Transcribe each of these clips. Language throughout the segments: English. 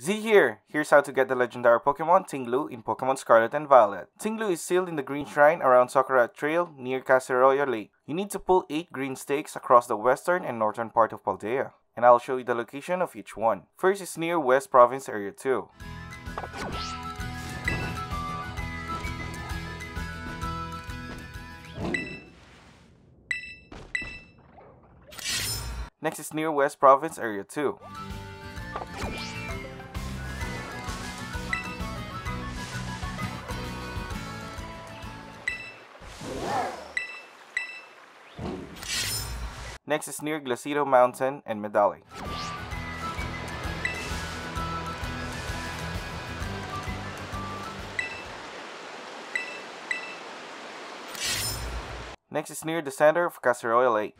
Z here! Here's how to get the legendary Pokemon Ting-Lu in Pokemon Scarlet and Violet. Ting-Lu is sealed in the Green Shrine around Socarrat Trail near Casseroya Lake. You need to pull 8 green stakes across the western and northern part of Paldea. And I'll show you the location of each one. First is near West Province Area 2. Next is near West Province Area 2. Next is near Glaseado Mountain and Medali. Next is near the center of Casseroya Lake.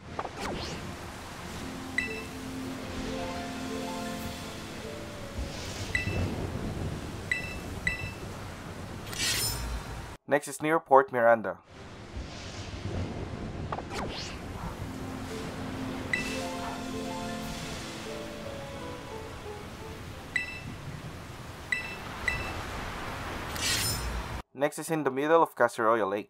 Next is near Port Miranda. Next is in the middle of Casseroya Lake.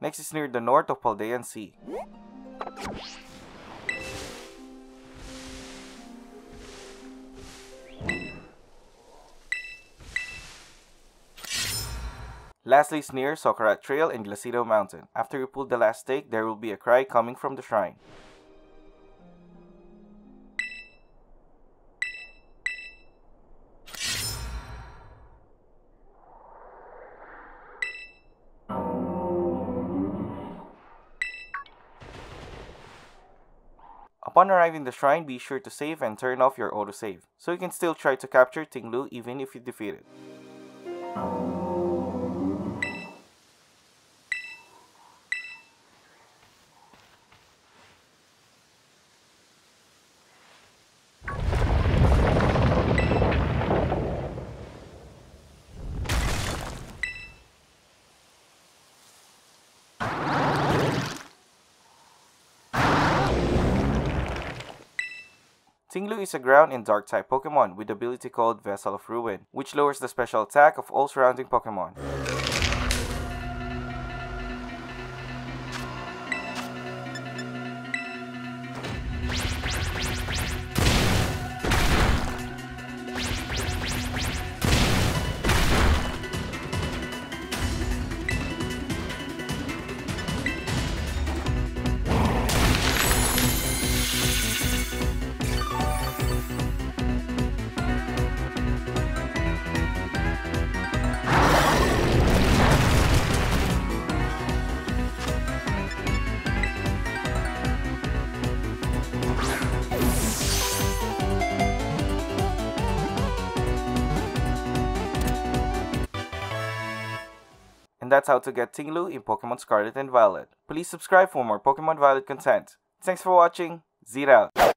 Next is near the north of Paldean Sea. Lastly is near Socarrat Trail and Glaseado Mountain. After you pull the last stake, there will be a cry coming from the shrine. Upon arriving the shrine, be sure to save and turn off your autosave, so you can still try to capture Ting-Lu even if you defeat it. Ting-Lu is a ground and dark type Pokemon with the ability called Vessel of Ruin, which lowers the special attack of all surrounding Pokemon. That's how to get Ting-Lu in Pokemon Scarlet and Violet. Please subscribe for more Pokemon Violet content. Thanks for watching, Zed out!